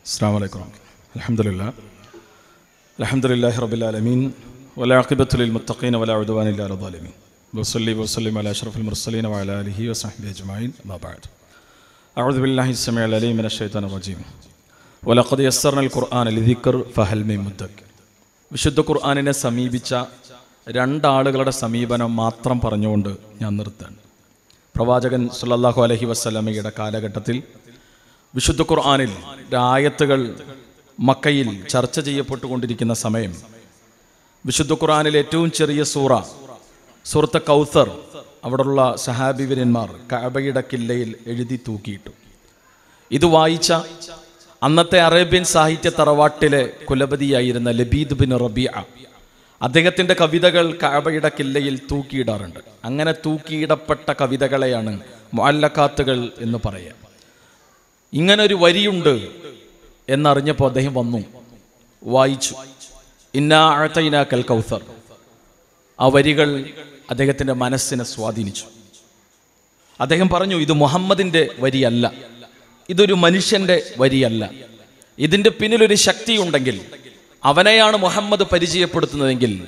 السلام عليكم الحمد لله الحمد لله رب العالمين والعاقبة للمتقين ولا عدوان إلا على الظالمين وصلي وسلم على أشرف المرسلين وعلى آله وصحبه أجمعين ما بعد أعوذ بالله السميع العليم من الشيطان الرجيم ولقد يسرنا القرآن لذكر فهل من مدكر വിശുദ്ധ ഖുർആാനിനെ സമീപിച്ച രണ്ടാളുകളുടെ സമീപനം മാത്രം പറഞ്ഞുകൊണ്ട് ഞാൻ നിർത്താൻ പ്രവാചകൻ സുല്ലല്ലാഹു അലഹി വസ്ലമയുടെ കാലഘട്ടത്തിൽ വിശുദ്ധ ഖുർആാനിൽ ആയത്തുകൾ മക്കയിൽ ചർച്ച ചെയ്യപ്പെട്ടുകൊണ്ടിരിക്കുന്ന സമയം. വിശുദ്ധ ഖുർആാനിലെ ഏറ്റവും ചെറിയ സൂറ സൂറത്ത് കൗസർ അവിടെയുള്ള സഹാബിവര്യന്മാർ കഅബയുടെ കില്ലയിൽ എഴുതി തൂക്കിയിട്ടു. ഇത് വായിച്ച അന്നത്തെ അറേബ്യൻ സാഹിത്യ തറവാട്ടിലെ കുലപതിയായിരുന്ന ലബീദ് ബിൻ റബിയ അദ്ദേഹത്തിന്റെ കവിതകൾ കഅബയുടെ കില്ലയിൽ തൂക്കിയിടാറുണ്ട്. അങ്ങനെ തൂക്കിയിടപ്പെട്ട കവിതകളെയാണ് മുഅല്ലക്കാത്തുകൾ എന്ന് പറയാം. ഇങ്ങനെ ഒരു വരിയുണ്ട് എന്നറിഞ്ഞപ്പോൾ അദ്ദേഹം വന്നു വായിച്ചു. ഇന്നാ അഴത്തൈനാക്കൽ കൗസർ. ആ വരികൾ അദ്ദേഹത്തിന്റെ മനസ്സിനെ സ്വാധീനിച്ചു. അദ്ദേഹം പറഞ്ഞു ഇത് മുഹമ്മദിന്റെ വരിയല്ല ഇതൊരു മനുഷ്യന്റെ വരിയല്ല. ഇതിന്റെ പിന്നിലൊരു ശക്തിയുണ്ടെങ്കിൽ അവനെയാണ് മുഹമ്മദ് പരിചയപ്പെടുത്തുന്നതെങ്കിൽ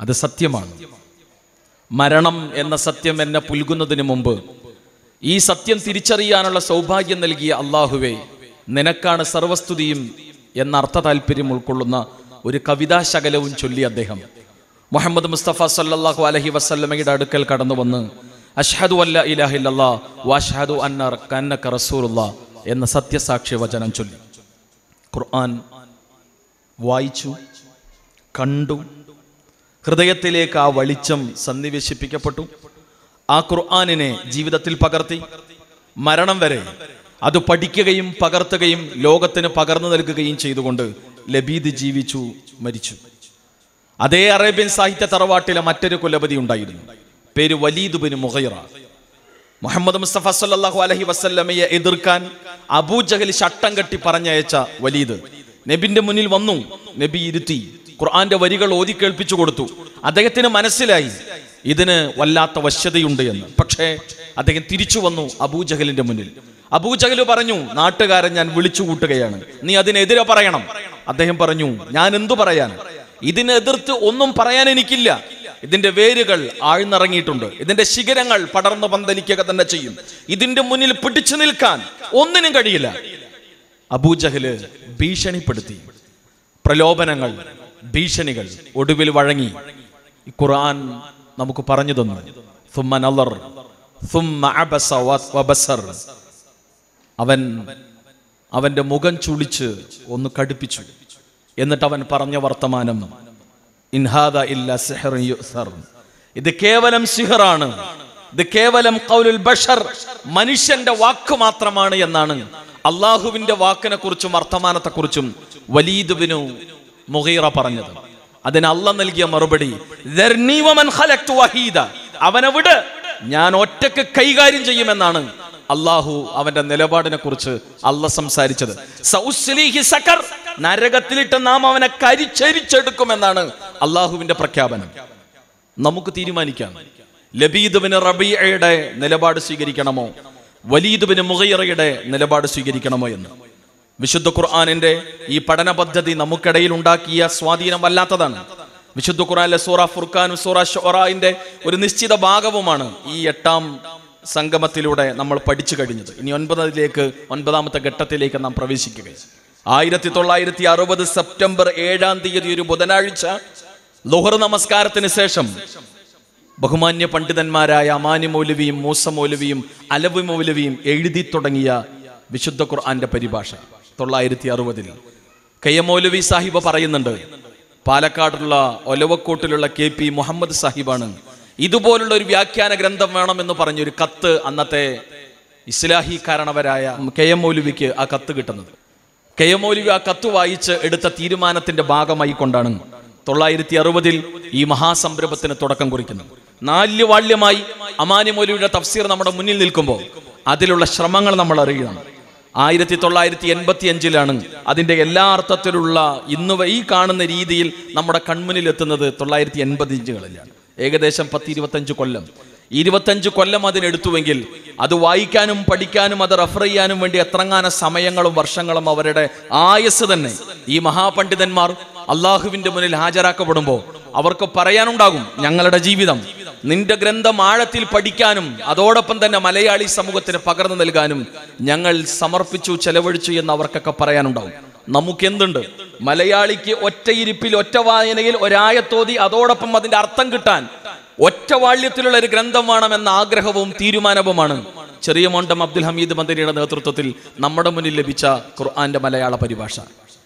അത് സത്യമാണ്. മരണം എന്ന സത്യം എന്നെ പുൽകുന്നതിന് മുമ്പ് ഈ സത്യം തിരിച്ചറിയാനുള്ള സൗഭാഗ്യം നൽകിയ അള്ളാഹുവെ നിനക്കാണ് സർവസ്തുതിയും എന്ന അർത്ഥ താല്പര്യം ഉൾക്കൊള്ളുന്ന ഒരു കവിതാശകലവും ചൊല്ലി അദ്ദേഹം. മുഹമ്മദ് മുസ്തഫ സല്ലല്ലാഹു അലഹി വസല്ലമയുടെ അടുക്കൽ കടന്നു വന്ന് അഷ്ഹദു അല്ല കന്നക റസൂലുള്ളാ എന്ന സത്യസാക്ഷി വചനം ചൊല്ലി. ഖുർആൻ വായിച്ചു കണ്ടു ഹൃദയത്തിലേക്ക് ആ വെളിച്ചം സന്നിവേശിപ്പിക്കപ്പെട്ടു. ആ ഖുർആാനിനെ ജീവിതത്തിൽ പകർത്തി. മരണം വരെ അത് പഠിക്കുകയും പകർത്തുകയും ലോകത്തിന് പകർന്നു നൽകുകയും ചെയ്തുകൊണ്ട് ലബീദ് ജീവിച്ചു മരിച്ചു. അതേ അറേബ്യൻ സാഹിത്യ തറവാട്ടിലെ മറ്റൊരു കുലപതി ഉണ്ടായിരുന്നു. പേര് Walid bin Mughira Muhammad Mustafa സല്ലല്ലാഹു അലഹി വസ്ല്ലമയെ എതിർക്കാൻ അബൂജഹൽ ശട്ടം കെട്ടി പറഞ്ഞയച്ച വലീദ് നബിന്റെ മുന്നിൽ വന്നു നബി ഇരുത്തി ഖുർആന്റെ വരികൾ ഓതി കേൾപ്പിച്ചു കൊടുത്തു. അദ്ദേഹത്തിന് മനസ്സിലായി ഇതിന് വല്ലാത്ത വശ്യതയുണ്ട് എന്ന്. പക്ഷേ അദ്ദേഹം തിരിച്ചു വന്നു അബൂജഹലിന്റെ മുന്നിൽ. അബൂജഹൽ പറഞ്ഞു നാട്ടുകാരൻ ഞാൻ വിളിച്ചു കൂട്ടുകയാണ്. നീ അതിനെതിരെ പറയണം. അദ്ദേഹം പറഞ്ഞു ഞാൻ എന്തു പറയാൻ? ഇതിനെതിർത്ത് ഒന്നും പറയാൻ എനിക്കില്ല. ഇതിന്റെ വേരുകൾ ആഴ്ന്നിറങ്ങിയിട്ടുണ്ട്. ഇതിന്റെ ശിഖരങ്ങൾ പടർന്നു പന്തലിക്കുക തന്നെ ചെയ്യും. ഇതിന്റെ മുന്നിൽ പിടിച്ചു നിൽക്കാൻ ഒന്നിനും കഴിയില്ല. അബൂജഹൽ ഭീഷണിപ്പെടുത്തി. പ്രലോഭനങ്ങൾ ഭീഷണികൾ ഒടുവിൽ വഴങ്ങി. ഖുർആൻ നമുക്ക് പറഞ്ഞു തന്നു. സുമ്മ നലർ സുമ്മ അബസ അവൻ അവന്റെ മുഖം ചുളിച്ച് ഒന്ന് കടുപ്പിച്ചു. എന്നിട്ട് അവൻ പറഞ്ഞ വർത്തമാനം ഇൻഹാദ ഇല്ല യുസർ ഇത് കേവലം സിഹറാണ്. ഇത് കേവലം കൗലുൽ ബഷർ മനുഷ്യന്റെ വാക്ക് മാത്രമാണ് എന്നാണ് അള്ളാഹുവിന്റെ വാക്കിനെ കുറിച്ചും വലീദ് ബിനു മുഗീറ പറഞ്ഞത്. അതിന് അല്ല നൽകിയ മറുപടി അവനവിട് വമൻ ഖലഖ്തു വഹീദ." അവനെ വിട് ഞാൻ ഒറ്റയ്ക്ക് കൈകാര്യം ചെയ്യുമെന്നാണ് അള്ളാഹു അവന്റെ നിലപാടിനെ കുറിച്ച് അല്ല സംസാരിച്ചത്. സക്കർ നരകത്തിലിട്ട് നാം അവനെ കരിച്ചരിച്ചെടുക്കുമെന്നാണ് അള്ളാഹുവിന്റെ പ്രഖ്യാപനം. നമുക്ക് തീരുമാനിക്കാം. ലബീദുബിന് റബിയയുടെ നിലപാട് സ്വീകരിക്കണമോ? വലീദുബിന് മുഹയറയുടെ നിലപാട് സ്വീകരിക്കണമോ എന്ന്? വിശുദ്ധ ഖുർആാനിന്റെ ഈ പഠന പദ്ധതി നമുക്കിടയിൽ ഉണ്ടാക്കിയ സ്വാധീനം വല്ലാത്തതാണ്. വിശുദ്ധ ഖുർആാനിലെ സൂറ ഫുർഖാനും സൂറ ഷൊറായിന്റെ ഒരു നിശ്ചിത ഭാഗവുമാണ് ഈ എട്ടാം സംഗമത്തിലൂടെ നമ്മൾ പഠിച്ചു കഴിഞ്ഞത്. ഇനി ഒൻപതിലേക്ക് ഒൻപതാമത്തെ ഘട്ടത്തിലേക്ക് നാം പ്രവേശിക്കുക ആയിരത്തി തൊള്ളായിരത്തി അറുപത് സെപ്റ്റംബർ ഏഴാം തീയതി ഒരു ബുധനാഴ്ച ലുഹർ നമസ്കാരത്തിന് ശേഷം ബഹുമാന്യ പണ്ഡിതന്മാരായ അമാനി മൗലവിയും മൂസ മൗലവിയും അലവി മൗലവിയും എഴുതി തുടങ്ങിയ വിശുദ്ധ ഖുർആന്റെ പരിഭാഷ. തൊള്ളായിരത്തി അറുപതിൽ കെ എം മൗലവി സാഹിബ് പറയുന്നുണ്ട് പാലക്കാടുള്ള ഒലവക്കോട്ടിലുള്ള കെ പി മുഹമ്മദ് സാഹിബാണ് ഇതുപോലുള്ള ഒരു വ്യാഖ്യാന ഗ്രന്ഥം വേണമെന്ന് പറഞ്ഞൊരു കത്ത് അന്നത്തെ ഇസ്ലാഹി കാരണവരായ കെ എം മൗലവിക്ക് ആ കത്ത് കിട്ടുന്നത്. കെ എം മൗലവി ആ കത്ത് വായിച്ച് എടുത്ത തീരുമാനത്തിന്റെ ഭാഗമായി കൊണ്ടാണ് തൊള്ളായിരത്തി അറുപതിൽ ഈ മഹാസംരംഭത്തിന് തുടക്കം കുറിക്കുന്നത്. നാല് വാള്യമായി അമാനി മൗലവിയുടെ തഫ്സീർ നമ്മുടെ മുന്നിൽ നിൽക്കുമ്പോൾ അതിലുള്ള ശ്രമങ്ങൾ നമ്മൾ അറിയണം. ആയിരത്തി തൊള്ളായിരത്തി എൺപത്തി അഞ്ചിലാണ് അതിന്റെ എല്ലാ അർത്ഥത്തിലുള്ള ഇന്ന് ഈ കാണുന്ന രീതിയിൽ നമ്മുടെ കൺമുന്നിൽ എത്തുന്നത് തൊള്ളായിരത്തി എൺപത്തി അഞ്ചുകളിലാണ് ഏകദേശം പത്ത് ഇരുപത്തഞ്ച് കൊല്ലം. ഇരുപത്തഞ്ച് കൊല്ലം അതിനെടുത്തുവെങ്കിൽ അത് വായിക്കാനും പഠിക്കാനും അത് റെഫർ ചെയ്യാനും വേണ്ടി എത്രങ്ങാന സമയങ്ങളും വർഷങ്ങളും അവരുടെ ആയസ് തന്നെ ഈ മഹാപണ്ഡിതന്മാർ അള്ളാഹുവിന്റെ മുന്നിൽ ഹാജരാക്കപ്പെടുമ്പോൾ അവർക്ക് പറയാനുണ്ടാകും ഞങ്ങളുടെ ജീവിതം. നിന്റെ ഗ്രന്ഥം ആഴത്തിൽ പഠിക്കാനും അതോടൊപ്പം തന്നെ മലയാളി സമൂഹത്തിന് പകർന്നു നൽകാനും ഞങ്ങൾ സമർപ്പിച്ചു ചെലവഴിച്ചു എന്ന് അവർക്കൊക്കെ പറയാനുണ്ടാവും. നമുക്കെന്തുണ്ട്? മലയാളിക്ക് ഒറ്റയിരിപ്പിൽ ഒറ്റ വായനയിൽ ഒരായത്തോതി അതോടൊപ്പം അതിന്റെ അർത്ഥം കിട്ടാൻ ഒറ്റ വാള്യത്തിലുള്ള ഒരു ഗ്രന്ഥം വേണമെന്ന ആഗ്രഹവും തീരുമാനവുമാണ്. ചെറിയ മോണ്ടം അബ്ദുൽ ഹമീദ് മന്ദിരിയുടെ നേതൃത്വത്തിൽ നമ്മുടെ മുന്നിൽ ലഭിച്ച ഖുർആന്റെ മലയാള പരിഭാഷ.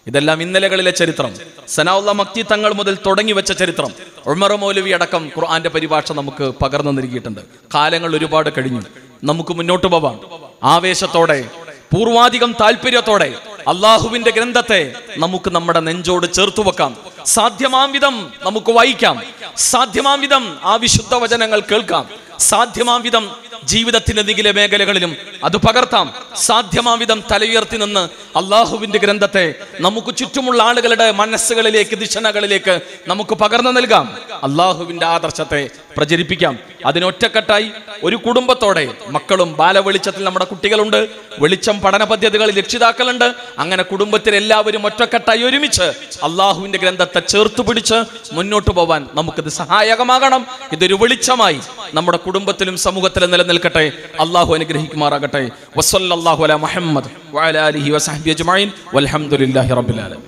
ഇതെല്ലാം ഇന്നലകളിലെ ചരിത്രം. സനാവുള്ള മക്തി തങ്ങൾ മുതൽ തുടങ്ങി വെച്ച ചരിത്രം. ഉമർ മൗലവി അടക്കം ഖുർആന്റെ പരിഭാഷ നമുക്ക് പകർന്നു നൽകിയിട്ടുണ്ട്. കാലങ്ങൾ ഒരുപാട് കഴിഞ്ഞു. നമുക്ക് മുന്നോട്ട് പോവാം. ആവേശത്തോടെ പൂർവാധികം താല്പര്യത്തോടെ അള്ളാഹുവിന്റെ ഗ്രന്ഥത്തെ നമുക്ക് നമ്മുടെ നെഞ്ചോട് ചേർത്തു വെക്കാം. സാധ്യമാം വിധം നമുക്ക് വായിക്കാം. സാധ്യമാം വിധം ആ വിശുദ്ധ വചനങ്ങൾ കേൾക്കാം. സാധ്യമാം വിധം ജീവിതത്തിന്റെ നികിലെ മേഖലകളിലും അത് പകർത്താം. സാധ്യമാവിധം തലയുയർത്തി നിന്ന് അള്ളാഹുവിന്റെ ഗ്രന്ഥത്തെ നമുക്ക് ചുറ്റുമുള്ള ആളുകളുടെ മനസ്സുകളിലേക്ക് ദിശനകളിലേക്ക് നമുക്ക് പകർന്നു നൽകാം. അള്ളാഹുവിന്റെ ആദർശത്തെ പ്രചരിപ്പിക്കാം. അതിനൊറ്റക്കെട്ടായി ഒരു കുടുംബത്തോടെ മക്കളും ബാലവെളിച്ചത്തിൽ നമ്മുടെ കുട്ടികളുണ്ട്. വെളിച്ചം പഠന പദ്ധതികളിൽ രക്ഷിതാക്കളുണ്ട്. അങ്ങനെ കുടുംബത്തിൽ എല്ലാവരും ഒറ്റക്കെട്ടായി ഒരുമിച്ച് അള്ളാഹുവിന്റെ ഗ്രന്ഥത്തെ ചേർത്ത് പിടിച്ച് മുന്നോട്ട് പോവാൻ നമുക്കിത് സഹായകമാകണം. ഇതൊരു വെളിച്ചമായി നമ്മുടെ കുടുംബത്തിലും സമൂഹത്തിലും നിലനിൽക്കട്ടെ. അള്ളാഹു അനുഗ്രഹിക്കുമാറാകട്ടെ. വസല്ലാഹു അല മുഹമ്മദ് വഅല ആലിഹി വസഹബി അജ്മഈൻ. വൽഹംദുലില്ലാഹി റബ്ബിൽ ആലമീൻ.